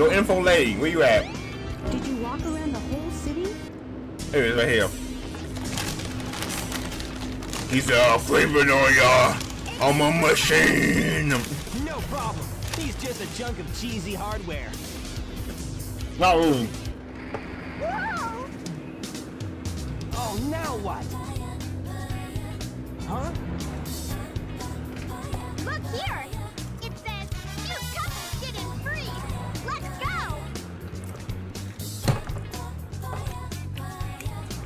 Yo, info lady, where you at? Did you walk around the whole city? Here it is, right here. He said, I'll flame it on y'all. I'm a machine. No problem. He's just a chunk of cheesy hardware. Not really. Oh, now what? Huh?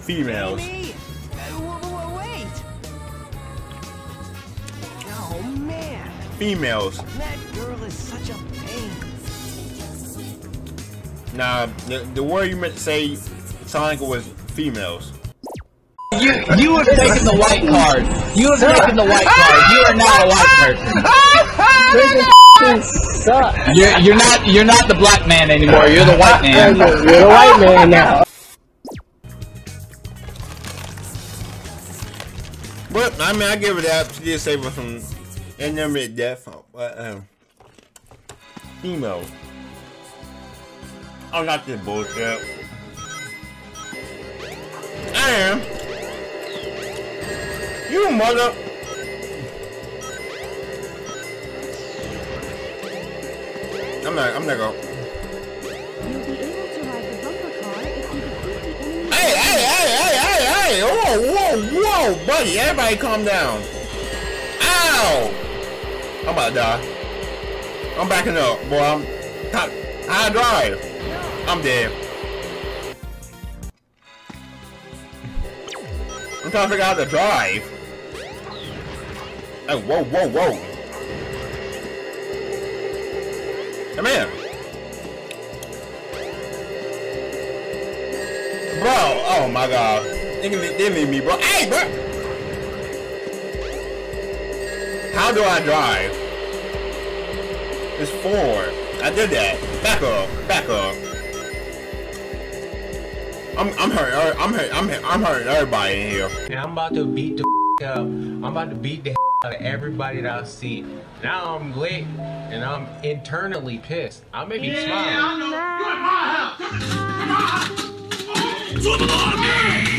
Females. Amy! Uh, w- w- wait! Oh, man. Females. That girl is such a pain. Nah, the, the word you meant to say, Sonic was females. You you have taken the white card. You have taken the white card. You are not a white person. Suck. You're you're not you're not the black man anymore. You're the white man. You're the white man now. But, I mean, I give it up. She did save us from inanimate death. But, um, females. I'm not this bullshit. And, you mother. I'm not, I'm not gonna. Whoa, buddy! Everybody, calm down. Ow! I'm about to die. I'm backing up, boy. I'm how I drive. I'm dead. I'm trying to figure out how to drive. Hey, whoa, whoa, whoa! Come here. Bro, oh my god. They, can, they leave me, bro. Hey, bro! How do I drive? It's forward. I did that. Back up. Back up. I'm I'm hurting. Er, I'm hurting. I'm hurting, I'm hurting everybody in here. And I'm about to beat the up. I'm about to beat the out of everybody that I see. Now I'm lit and I'm internally pissed. I may be yeah, smiling. Oh,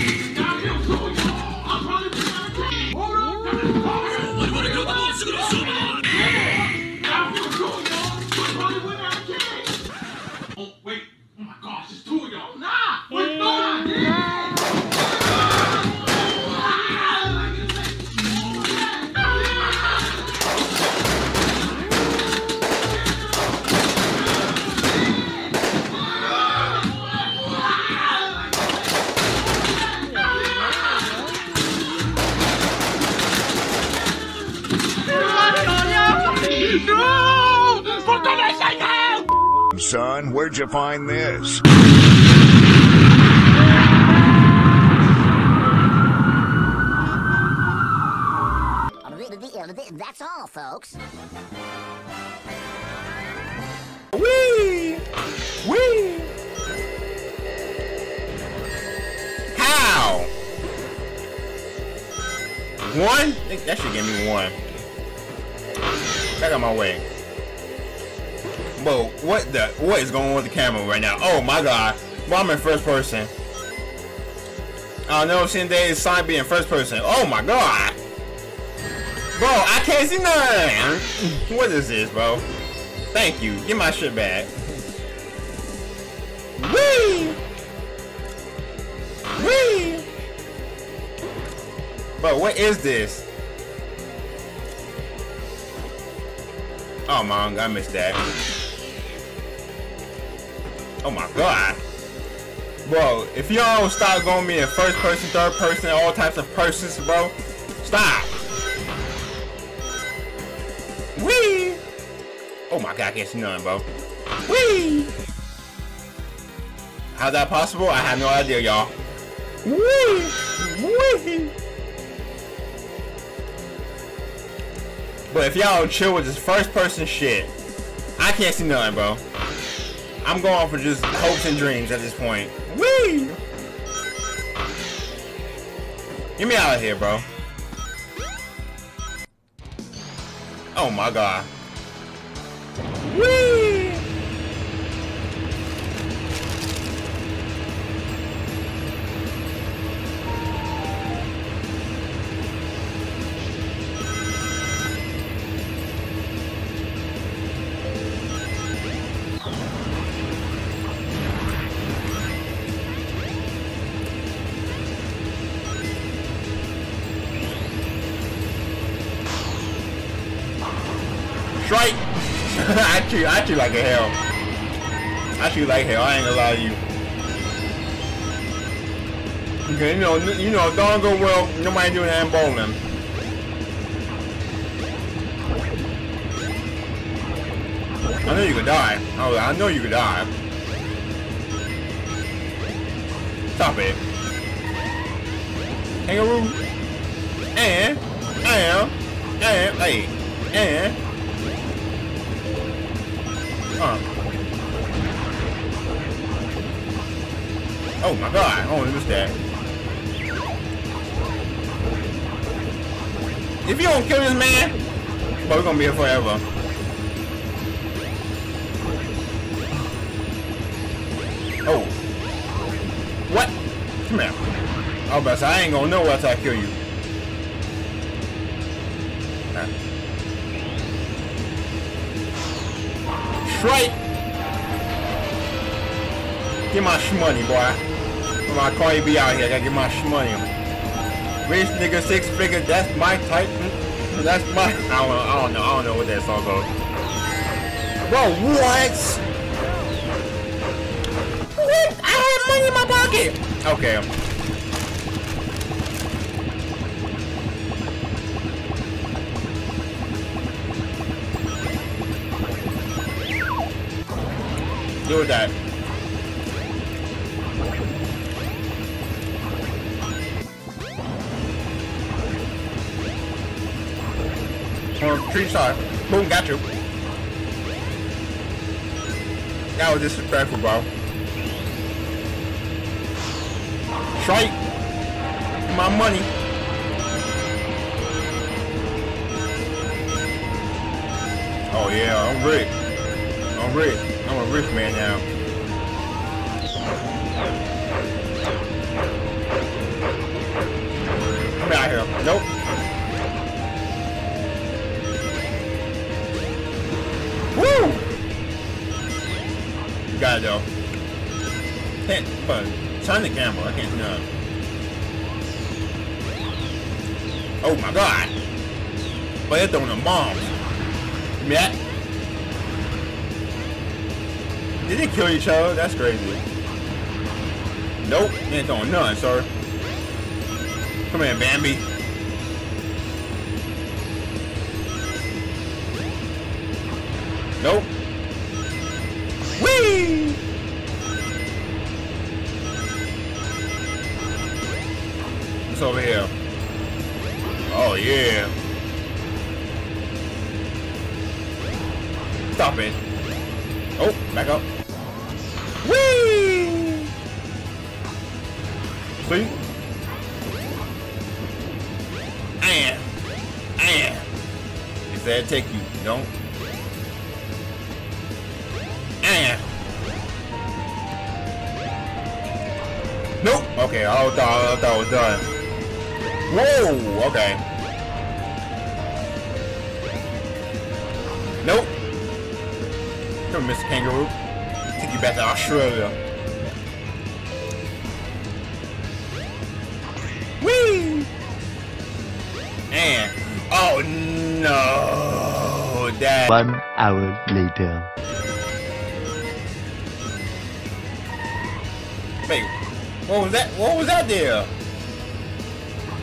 Son, where'd you find this? That's all, folks. Wee! Wee! How? One? I think that should give me one. Back out my way. Whoa, what the, what is going on with the camera right now? Oh my god. Well, I'm in first person. I know since they is Sonic being first person. Oh my god. Bro, I can't see nothing. What is this, bro? Thank you. Get my shit back. Wee! Wee! Bro, what is this? Oh man, I missed that. Oh my god. Bro, if y'all stop going me in first person, third person, all types of persons, bro, stop. Wee! Oh my god, I see nothing, bro. Wee! How's that possible? I have no idea, y'all. Wee! Wee! But if y'all chill with this first person shit, I can't see nothing, bro. I'm going for just hopes and dreams at this point. Wee! Get me out of here, bro. Oh my god. Wee! I actually, I actually like it hell. I actually like hell. I ain't gonna lie to you. Okay, you know, you know, don't go well. Nobody doing hand bowling. I know you could die. Oh, I know you could die. Stop it. Kangaroo. And, and, and, hey, and. Oh my god, oh, missed that. If you don't kill this man, but we're gonna be here forever. Oh. What? Come here. Oh, but I ain't gonna know what I kill you. Strike! Get my shmoney, boy. My car be out here, I gotta get my shmoney. Rich nigga, six figure, that's my type. Hmm? That's my. I don't know, I don't know, I don't know what that song goes. Bro, what? What? I have money in my pocket. Okay. Do that. Oh, tree shot. Boom, got you. That was disrespectful, bro. Strike. My money. Oh yeah, I'm rich. I'm rich. I'm a rich man now. Come out here. Nope. It though. Can't, but turn the camera. I can't no. Oh my god! But they're throwing the bombs. Yeah. Did they kill each other? That's crazy. Nope, ain't throwing none, sir. Come here, Bambi. Nope. What's over here? Oh, yeah. Stop it. Oh, back up. Whee! See? And, and. Is that take you? Don't. And. Nope. Okay, I thought, I thought it was done. Whoa, okay. Nope. Come on, Mr. Kangaroo. Take you back to Australia. Whee! And oh no, Dad. One hour later. Wait, what was that? What was that there?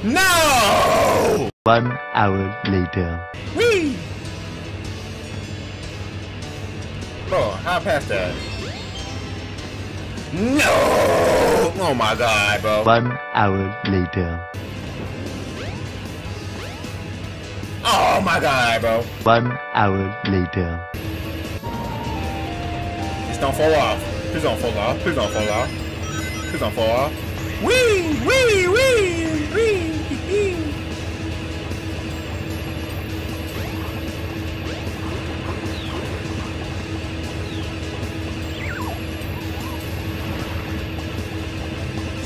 No! One hour later. Whee! Bro, how passed that? No! Oh my god, bro. One hour later. Oh my god, bro. One hour later. Just don't fall off. Please don't fall off. Please don't fall off. Please don't fall off. Wee! Wee! Wee! Wee! wee.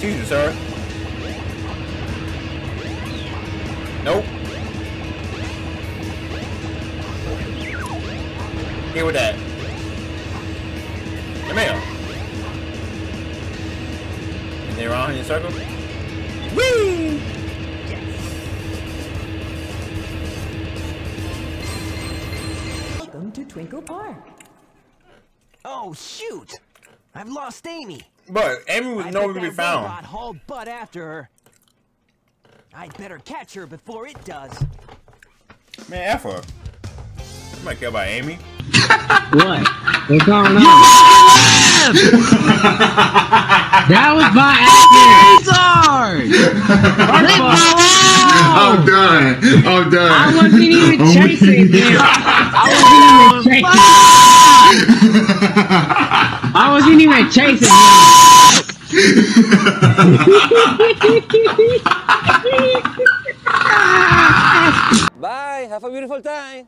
Me, sir. Nope. Here with that. Come here. Circle. Whee! Welcome to Twinkle Park. Oh, shoot! I've lost Amy. But Amy was I nowhere bet to be that robot found. hauled butt after her. I'd better catch her before it does. Man, F her. You might care about Amy. What? What's going on? You that was by accident. I'm done. I'm done. I wasn't even oh chasing him. I wasn't even chasing. I wasn't even chasing him. Bye. Have a beautiful time.